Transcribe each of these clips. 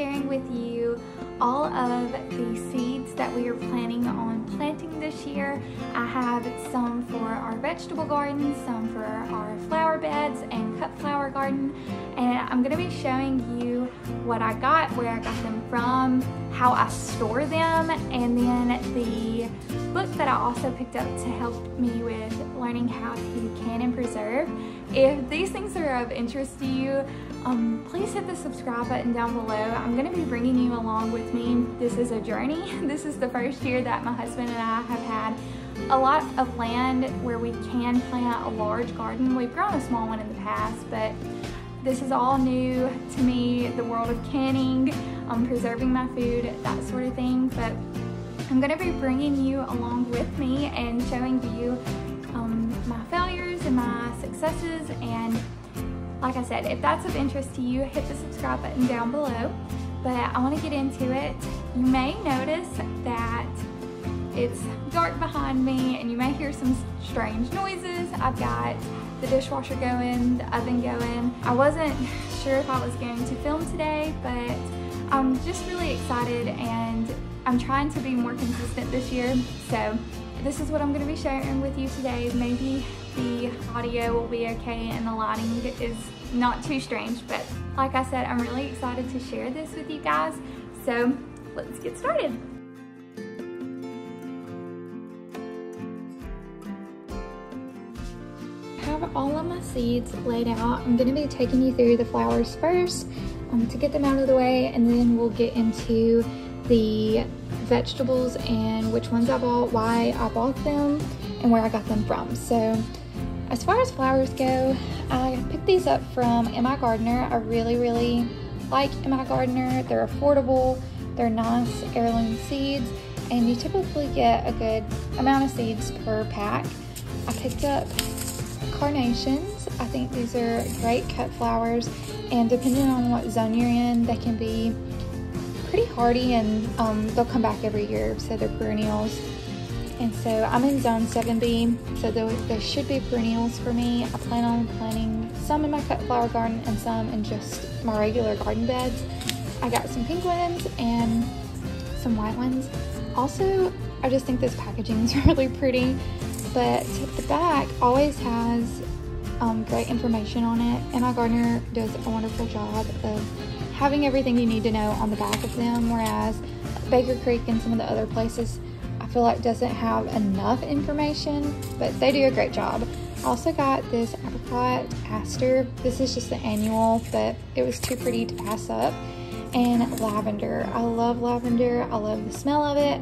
sharing with you all of the seeds that we are planning on planting this year. I have some for our vegetable garden, some for our flower beds and cut flower garden, and I'm gonna be showing you what I got, where I got them from, how I store them, and then the book that I also picked up to help me with learning how to can and preserve. If these things are of interest to you, um, please hit the subscribe button down below. I'm going to be bringing you along with me. This is a journey. This is the first year that my husband and I have had a lot of land where we can plant a large garden. We've grown a small one in the past, but this is all new to me, the world of canning, um, preserving my food, that sort of thing. But I'm going to be bringing you along with me and showing you um, my failures and my successes and like I said, if that's of interest to you, hit the subscribe button down below. But I want to get into it. You may notice that it's dark behind me and you may hear some strange noises. I've got the dishwasher going, the oven going. I wasn't sure if I was going to film today, but I'm just really excited and I'm trying to be more consistent this year. So this is what I'm going to be sharing with you today. Maybe the audio will be okay and the lighting is not too strange, but like I said, I'm really excited to share this with you guys. So let's get started. I have all of my seeds laid out. I'm gonna be taking you through the flowers first um, to get them out of the way and then we'll get into the vegetables and which ones I bought, why I bought them, and where I got them from. So as far as flowers go, I picked these up from M.I. Gardener. I really, really like M.I. Gardener. They're affordable, they're nice heirloom seeds, and you typically get a good amount of seeds per pack. I picked up carnations. I think these are great cut flowers, and depending on what zone you're in, they can be pretty hardy and um, they'll come back every year, so they're perennials. And so I'm in zone 7B, so there, should be perennials for me. I plan on planting some in my cut flower garden and some in just my regular garden beds. I got some pink ones and some white ones. Also, I just think this packaging is really pretty, but the back always has um, great information on it. M.I. Gardener does a wonderful job of having everything you need to know on the back of them, whereas Baker Creek and some of the other places I feel like doesn't have enough information, but they do a great job. I also got this apricot aster. This is just the annual, but it was too pretty to pass up. And lavender. I love lavender. I love the smell of it.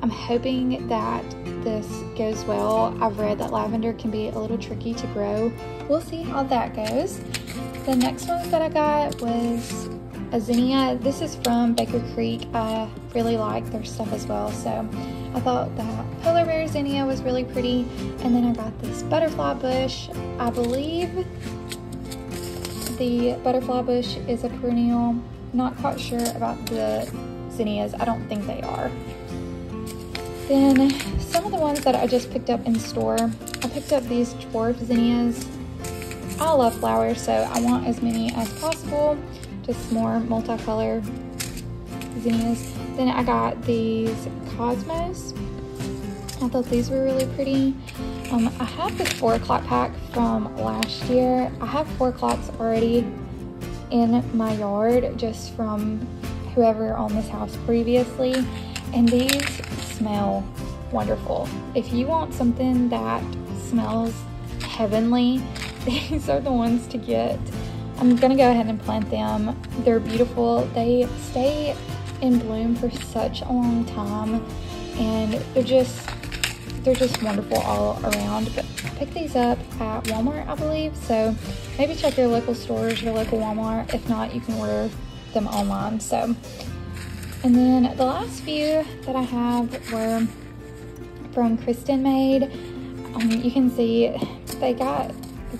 I'm hoping that this goes well. I've read that lavender can be a little tricky to grow. We'll see how that goes. The next one that I got was zinnia. This is from Baker Creek. I really like their stuff as well. So I thought that polar bear zinnia was really pretty. And then I got this butterfly bush. I believe the butterfly bush is a perennial. Not quite sure about the zinnias. I don't think they are. Then some of the ones that I just picked up in store. I picked up these dwarf zinnias. I love flowers, so I want as many as possible more multicolor zinnias. Then I got these Cosmos. I thought these were really pretty. Um, I have this four o'clock pack from last year. I have four o'clocks already in my yard just from whoever owned this house previously. And these smell wonderful. If you want something that smells heavenly, these are the ones to get. I'm gonna go ahead and plant them. They're beautiful. They stay in bloom for such a long time and they're just they're just wonderful all around. But pick these up at Walmart, I believe. So maybe check your local stores, your local Walmart. If not, you can order them online. So, and then the last few that I have were from Kristen Made. Um, you can see they got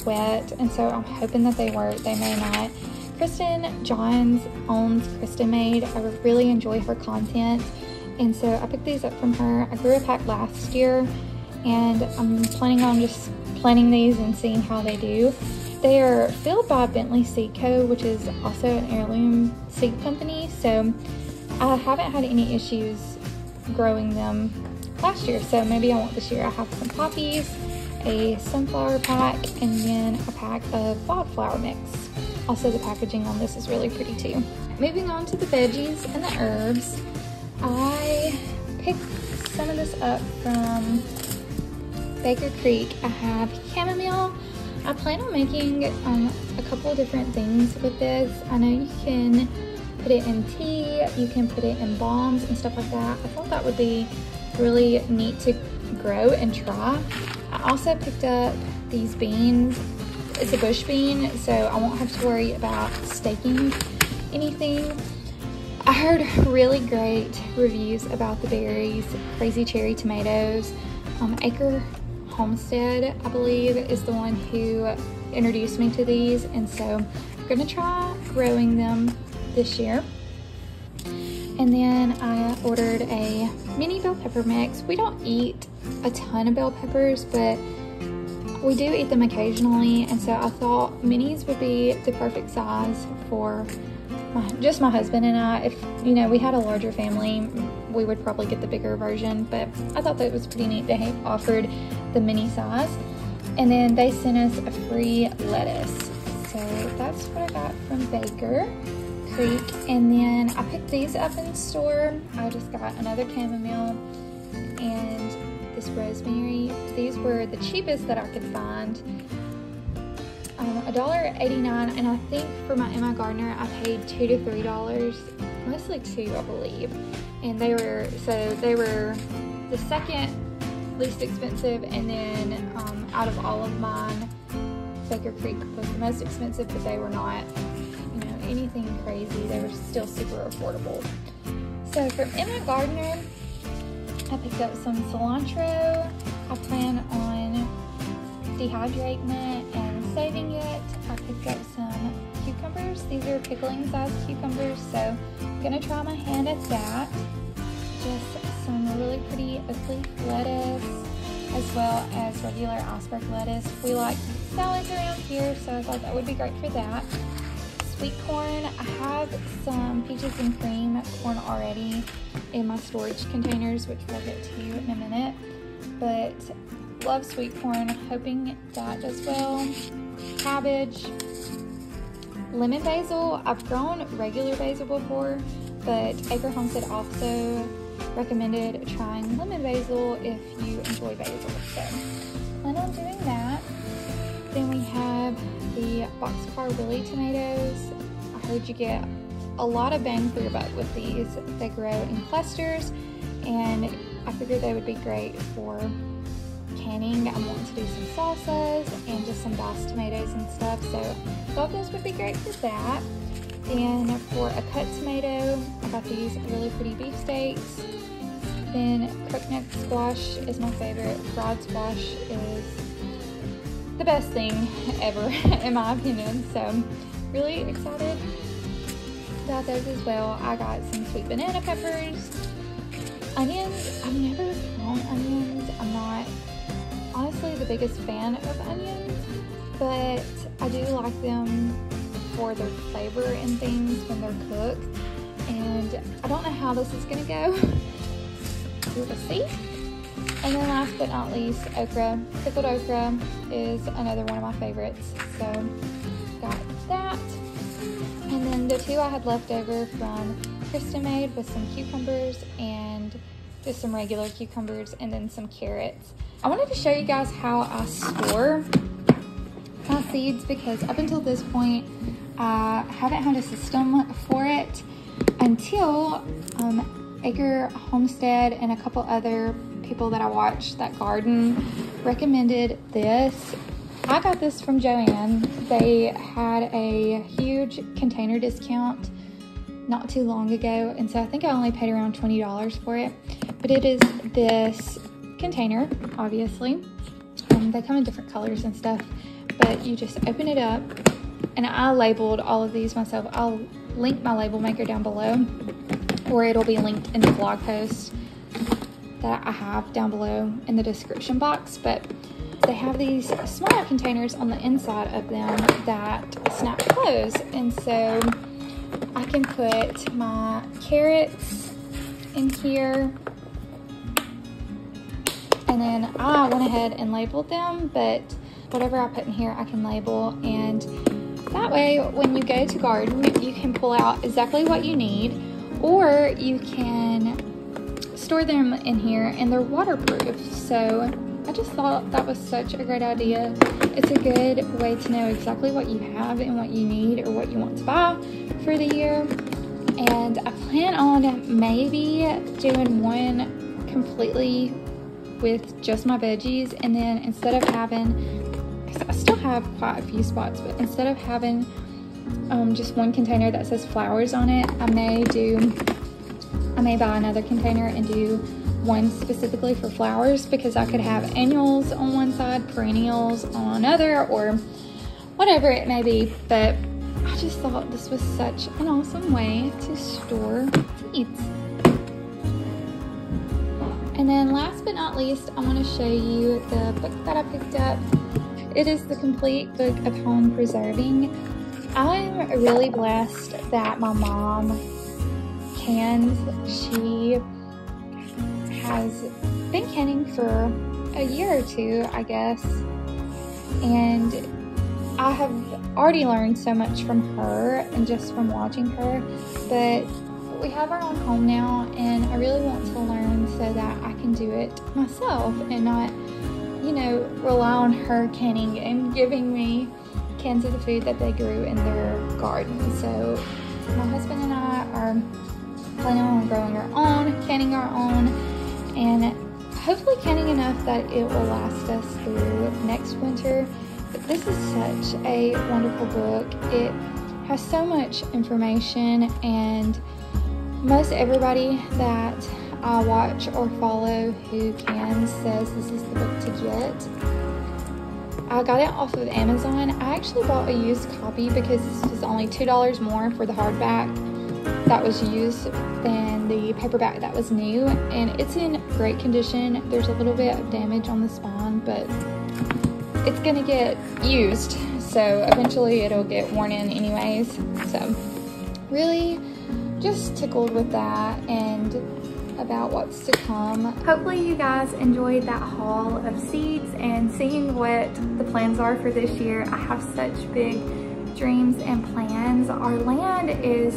wet, and so I'm hoping that they work. They may not. Kristen Johns owns Kristen Made. I really enjoy her content, and so I picked these up from her. I grew a pack last year, and I'm planning on just planting these and seeing how they do. They are filled by Bentley Seed Co., which is also an heirloom seed company, So I haven't had any issues growing them last year. So maybe I want this year. I have some poppies, a sunflower pack, and then a pack of wildflower mix. Also the packaging on this is really pretty too. Moving on to the veggies and the herbs, I picked some of this up from Baker Creek. I have chamomile. I plan on making um, a couple different things with this. I know you can put it in tea, you can put it in balms and stuff like that. I thought that would be really neat to grow and try. I also picked up these beans. It's a bush bean, so I won't have to worry about staking anything. I heard really great reviews about the Barry's, crazy cherry tomatoes. Um, Acre Homestead, I believe, is the one who introduced me to these, and so I'm gonna try growing them this year. And then I ordered a mini bell pepper mix. We don't eat a ton of bell peppers, but we do eat them occasionally. And so I thought minis would be the perfect size for my, just my husband and I. If, you know, we had a larger family, we would probably get the bigger version, but I thought that it was pretty neat. They offered the mini size. And then they sent us a free lettuce. So that's what I got from Baker. Creek. And then I picked these up in store. I just got another chamomile and rosemary. These were the cheapest that I could find. Um, $1.89 and I think for my M.I. Gardener I paid two to three dollars mostly two I believe and they were so they were the second least expensive and then um, out of all of mine Baker Creek was the most expensive but they were not anything crazy. They were still super affordable. So from M.I. Gardener, I picked up some cilantro. I plan on dehydrating it and saving it. I picked up some cucumbers. These are pickling size cucumbers, so I'm gonna try my hand at that. Just some really pretty oak leaf lettuce, as well as regular iceberg lettuce. We like salads around here, so I thought that would be great for that sweet corn. I have some peaches and cream corn already in my storage containers, which we'll get to in a minute. But love sweet corn, hoping that does well. Cabbage, lemon basil. I've grown regular basil before, but Acre Homestead also recommended trying lemon basil if you enjoy basil. So plan on doing that. Then we have the Boxcar Willie tomatoes. I heard you get a lot of bang for your buck with these. They grow in clusters and I figured they would be great for canning. I'm wanting to do some salsas and just some diced tomatoes and stuff. So I thought those would be great for that. Then for a cut tomato, I got these really pretty beefsteaks. Then crookneck squash is my favorite. Fried squash is the best thing ever, in my opinion. So, really excited about those as well. I got some sweet banana peppers, onions. I've never grown onions. I'm not honestly the biggest fan of onions, but I do like them for their flavor and things when they're cooked. And I don't know how this is gonna go. We'll see. And then last but not least, okra. Pickled okra is another one of my favorites. So got then the two I had left over from Kristen Made with some cucumbers and just some regular cucumbers and then some carrots. I wanted to show you guys how I store my seeds because up until this point, I haven't had a system for it until um, Acre Homestead and a couple other people that I watch that garden recommended this. I got this from Joann. They had a huge container discount not too long ago, and so I think I only paid around $20 for it. But it is this container, obviously. Um, they come in different colors and stuff, but you just open it up, and I labeled all of these myself. I'll link my label maker down below, or it'll be linked in the blog post that I have down below in the description box, but they have these smaller containers on the inside of them that snap close. And so I can put my carrots in here. And then I went ahead and labeled them, but whatever I put in here, I can label. And that way, when you go to garden, you can pull out exactly what you need, or you can store them in here and they're waterproof. So I just thought that was such a great idea. It's a good way to know exactly what you have and what you need or what you want to buy for the year. And I plan on maybe doing one completely with just my veggies and then instead of having, I still have quite a few spots, but instead of having um, just one container that says flowers on it, I may do, I may buy another container and do one specifically for flowers because I could have annuals on one side, perennials on another, or whatever it may be. But I just thought this was such an awesome way to store seeds. And then last but not least, I want to show you the book that I picked up. It is the complete book of home preserving. I'm really blessed that my mom cans. She has been canning for a year or two, I guess. And I have already learned so much from her and just from watching her. But we have our own home now, and I really want to learn so that I can do it myself and not, you know, rely on her canning and giving me cans of the food that they grew in their garden. So my husband and I are planning on growing our own, canning our own, and hopefully canning enough that it will last us through next winter. But this is such a wonderful book. It has so much information and most everybody that I watch or follow who can says this is the book to get. I got it off of Amazon. I actually bought a used copy because this was only $2 more for the hardback that was used than the paperback that was new and it's in great condition. There's a little bit of damage on the spine but it's gonna get used so eventually it'll get worn in anyways. So really just tickled with that and about what's to come. Hopefully you guys enjoyed that haul of seeds and seeing what the plans are for this year. I have such big dreams and plans. Our land is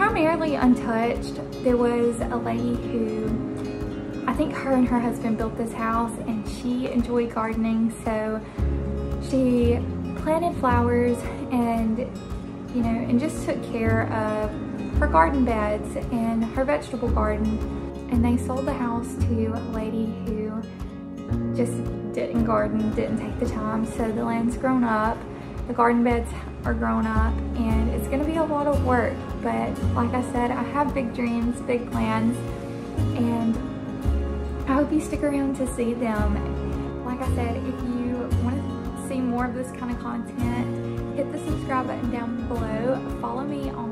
primarily untouched. There was a lady who, I think her and her husband built this house and she enjoyed gardening. So she planted flowers and, you know, and just took care of her garden beds and her vegetable garden. And they sold the house to a lady who just didn't garden, didn't take the time. So the land's grown up, the garden beds are grown up, and it's gonna be a lot of work. But like I said, I have big dreams, big plans, and I hope you stick around to see them. Like I said, if you wanna see more of this kind of content, hit the subscribe button down below. Follow me on follow me on